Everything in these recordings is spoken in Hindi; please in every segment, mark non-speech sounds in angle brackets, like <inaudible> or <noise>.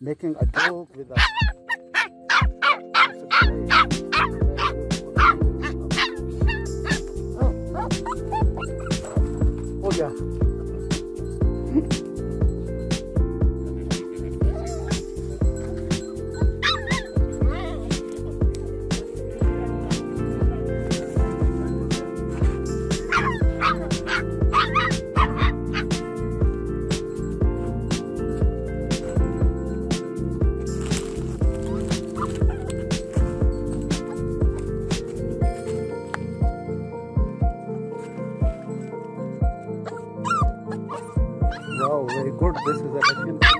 making a joke with us. <laughs> Oh yeah. Wow, very good. This is a Russian.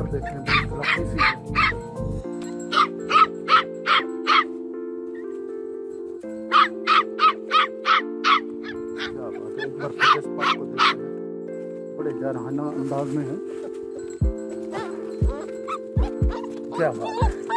फर देखने में देखते हैं बड़े जरहाना अंदाज में है क्या बात है